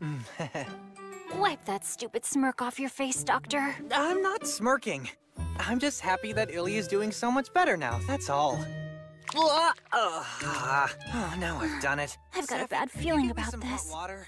Hmm. Wipe that stupid smirk off your face, Doctor. I'm not smirking. I'm just happy that Illy is doing so much better now, that's all. Oh, now I've done it. I've got a bad feeling about this. water?